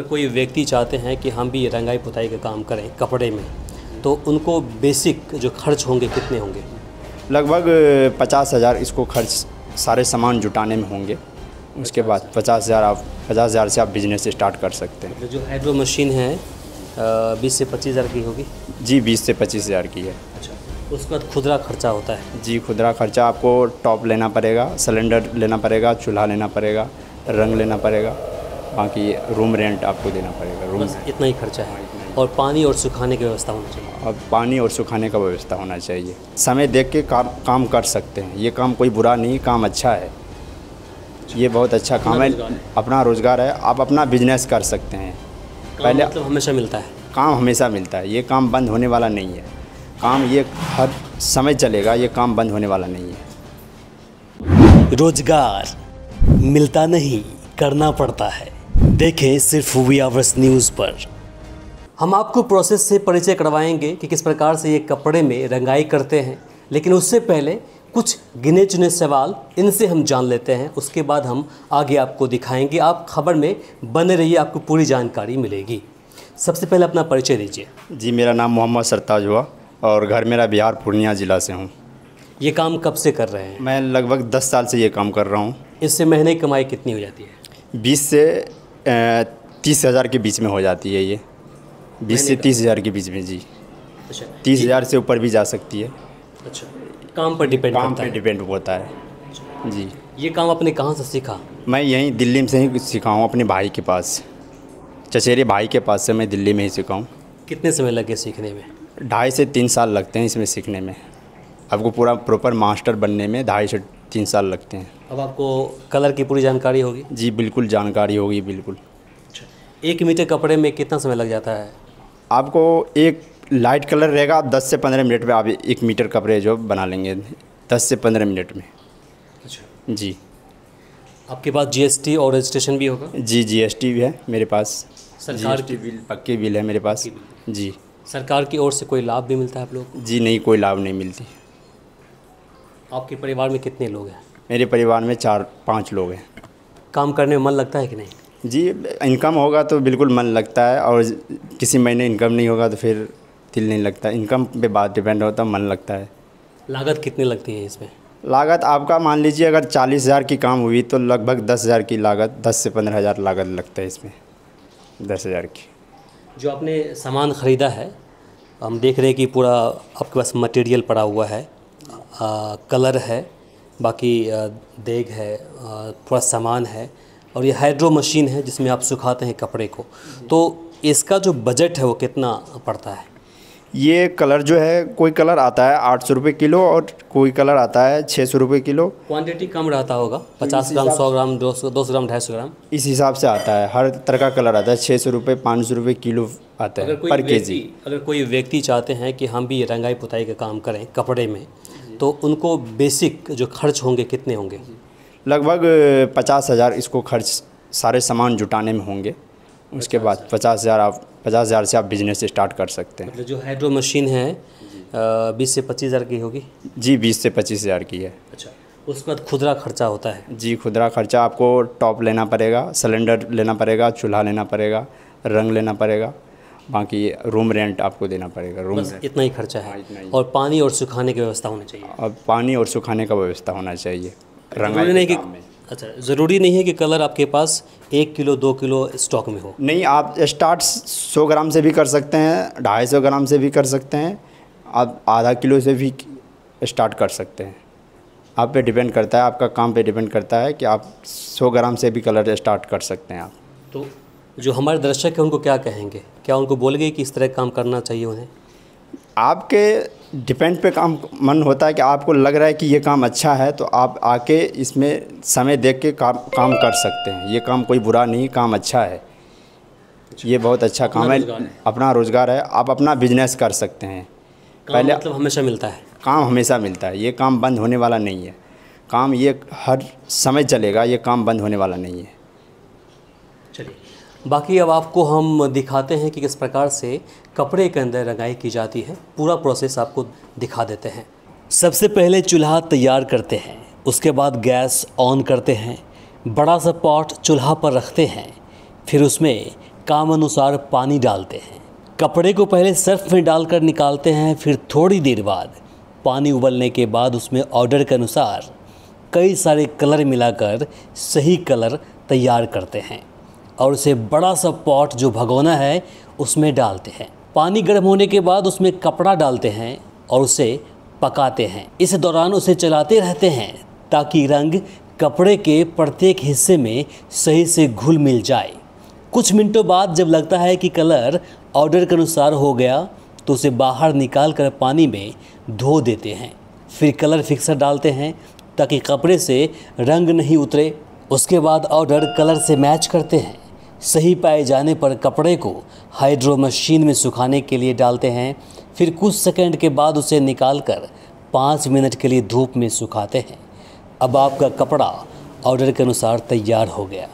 कोई व्यक्ति चाहते हैं कि हम भी रंगाई पुताई का काम करें कपड़े में तो उनको बेसिक जो खर्च होंगे कितने होंगे? लगभग पचास हज़ार इसको खर्च सारे सामान जुटाने में होंगे। उसके बाद पचास हज़ार आप पचास हज़ार से आप बिज़नेस स्टार्ट कर सकते हैं। तो जो हाइड्रो मशीन है बीस से पच्चीस हज़ार की होगी? जी बीस से पच्चीस हज़ार की है। अच्छा उसके बाद खुदरा खर्चा होता है? जी खुदरा खर्चा आपको टॉप लेना पड़ेगा सिलेंडर लेना पड़ेगा चूल्हा लेना पड़ेगा रंग लेना पड़ेगा। बाकी रूम रेंट आपको देना पड़ेगा रूम इतना ही खर्चा है। और पानी और सुखाने की व्यवस्था होनी चाहिए। और पानी और सुखाने का व्यवस्था होना चाहिए। समय देख के काम काम कर सकते हैं। ये काम कोई बुरा नहीं काम अच्छा है। ये बहुत अच्छा काम है। अपना रोज़गार है। आप अपना बिज़नेस कर सकते हैं। पहले मतलब हमेशा मिलता है। काम हमेशा मिलता है। ये काम बंद होने वाला नहीं है। काम ये हर समय चलेगा। ये काम बंद होने वाला नहीं है। रोज़गार मिलता नहीं करना पड़ता है। देखें सिर्फ़ वी आवर्स न्यूज़ पर। हम आपको प्रोसेस से परिचय करवाएँगे कि किस प्रकार से ये कपड़े में रंगाई करते हैं लेकिन उससे पहले कुछ गिने चुने सवाल इनसे हम जान लेते हैं उसके बाद हम आगे आपको दिखाएँगे। आप खबर में बने रहिए आपको पूरी जानकारी मिलेगी। सबसे पहले अपना परिचय दीजिए। जी मेरा नाम मोहम्मद सरताज हुआ और घर मेरा बिहार पूर्णिया ज़िला से हूँ। ये काम कब से कर रहे हैं? मैं लगभग दस साल से ये काम कर रहा हूँ। इससे महीने की कमाई कितनी हो जाती है? बीस से तीस हज़ार के बीच में हो जाती है ये। बीस से तीस हज़ार के बीच में जी। अच्छा तीस हज़ार से ऊपर भी जा सकती है। अच्छा काम पर डिपेंड काम पर डिपेंड होता है। जी। ये काम आपने कहाँ से सीखा? मैं यहीं दिल्ली में से ही सीखा हूँ अपने भाई के पास। चचेरे भाई के पास से मैं दिल्ली में ही सीखा हूँ कितने समय लगे सीखने में? ढाई से तीन साल लगते हैं इसमें सीखने में। आपको पूरा प्रॉपर मास्टर बनने में ढाई से तीन साल लगते हैं। अब आपको कलर की पूरी जानकारी होगी? जी बिल्कुल जानकारी होगी बिल्कुल। एक मीटर कपड़े में कितना समय लग जाता है? आपको एक लाइट कलर रहेगा आप 10 से 15 मिनट में आप एक मीटर कपड़े जो बना लेंगे 10 से 15 मिनट में। अच्छा। जी। आपके पास जीएसटी और रजिस्ट्रेशन भी होगा? जी जीएसटी भी है मेरे पास। सरकार जीएसटी बिल पक्के बिल है मेरे पास। जी। सरकार की ओर से कोई लाभ भी मिलता है आप लोग जी नहीं कोई लाभ नहीं मिलती। आपके परिवार में कितने लोग हैं? मेरे परिवार में चार पाँच लोग हैं। काम करने में मन लगता है कि नहीं? जी इनकम होगा तो बिल्कुल मन लगता है और किसी महीने इनकम नहीं होगा तो फिर दिल नहीं लगता। इनकम पे बात डिपेंड होता है मन लगता है। लागत कितनी लगती है इसमें? लागत आपका मान लीजिए अगर चालीस हज़ार की काम हुई तो लगभग दस हज़ार की लागत दस से पंद्रह हज़ार लागत लगता है इसमें दस हज़ार की। जो आपने सामान ख़रीदा है हम देख रहे हैं कि पूरा आपके पास मटेरियल पड़ा हुआ है। कलर है बाकी देग है पूरा सामान है और ये हाइड्रो मशीन है जिसमें आप सुखाते हैं कपड़े को। तो इसका जो बजट है वो कितना पड़ता है? ये कलर जो है कोई कलर आता है आठ सौ रुपये किलो और कोई कलर आता है छः सौ रुपये किलो। क्वांटिटी कम रहता होगा? पचास ग्राम सौ ग्राम दो सौ दो सौ ग्राम ढाई सौ ग्राम? इस हिसाब से आता है। हर तरह का कलर आता है। छः सौ रुपये पाँच सौ रुपये किलो आता है पर के जी अगर कोई व्यक्ति चाहते हैं कि हम भी रंगाई पुताई का काम करें कपड़े में तो उनको बेसिक जो खर्च होंगे कितने होंगे? लगभग पचास हज़ार इसको खर्च सारे सामान जुटाने में होंगे। उसके बाद पचास हज़ार। आप पचास हज़ार से आप बिज़नेस स्टार्ट कर सकते हैं। मतलब जो हाइड्रो मशीन है बीस से पच्चीस हज़ार की होगी? जी बीस से पच्चीस हज़ार की है। अच्छा। उसके बाद खुदरा खर्चा होता है? जी खुदरा खर्चा आपको टॉप लेना पड़ेगा सिलेंडर लेना पड़ेगा चूल्हा लेना पड़ेगा रंग लेना पड़ेगा। बाकी रूम रेंट आपको देना पड़ेगा रूम इतना ही खर्चा है। इतना ही। और पानी और सुखाने की व्यवस्था होनी चाहिए। और पानी और सुखाने का व्यवस्था होना चाहिए ज़रूरी नहीं कि अच्छा ज़रूरी नहीं है कि कलर आपके पास एक किलो दो किलो स्टॉक में हो। नहीं आप स्टार्ट सौ ग्राम से भी कर सकते हैं ढाई सौ ग्राम से भी कर सकते हैं आप आधा किलो से भी स्टार्ट कर सकते हैं। आप पे डिपेंड करता है आपका काम पे डिपेंड करता है कि आप सौ ग्राम से भी कलर स्टार्ट कर सकते हैं आप। तो जो हमारे दर्शक हैं उनको क्या कहेंगे? क्या उनको बोलेंगे कि इस तरह काम करना चाहिए उन्हें? आपके डिपेंड पे काम मन होता है कि आपको लग रहा है कि ये काम अच्छा है तो आप आके इसमें समय देख के काम काम कर सकते हैं। ये काम कोई बुरा नहीं काम अच्छा है। ये बहुत अच्छा काम है। अपना रोज़गार है। आप अपना बिज़नेस कर सकते हैं। पहले- मतलब हमेशा मिलता है। काम हमेशा मिलता है। ये काम बंद होने वाला नहीं है। काम ये हर समय चलेगा ये काम बंद होने वाला नहीं है। बाकी अब आपको हम दिखाते हैं कि किस प्रकार से कपड़े के अंदर रंगाई की जाती है। पूरा प्रोसेस आपको दिखा देते हैं। सबसे पहले चूल्हा तैयार करते हैं। उसके बाद गैस ऑन करते हैं। बड़ा सा पॉट चूल्हा पर रखते हैं। फिर उसमें काम अनुसार पानी डालते हैं। कपड़े को पहले सर्फ में डालकर निकालते हैं। फिर थोड़ी देर बाद पानी उबलने के बाद उसमें ऑर्डर के अनुसार कई सारे कलर मिलाकर सही कलर तैयार करते हैं। और उसे बड़ा सा पॉट जो भगोना है, उसमें डालते हैं। पानी गर्म होने के बाद उसमें कपड़ा डालते हैं और उसे पकाते हैं। इस दौरान उसे चलाते रहते हैं ताकि रंग कपड़े के प्रत्येक हिस्से में सही से घुल मिल जाए। कुछ मिनटों बाद जब लगता है कि कलर ऑर्डर के अनुसार हो गया तो उसे बाहर निकाल कर पानी में धो देते हैं। फिर कलर फिक्सर डालते हैं ताकि कपड़े से रंग नहीं उतरे। उसके बाद ऑर्डर कलर से मैच करते हैं। सही पाए जाने पर कपड़े को हाइड्रो मशीन में सुखाने के लिए डालते हैं, फिर कुछ सेकंड के बाद उसे निकाल कर पाँच मिनट के लिए धूप में सुखाते हैं। अब आपका कपड़ा ऑर्डर के अनुसार तैयार हो गया।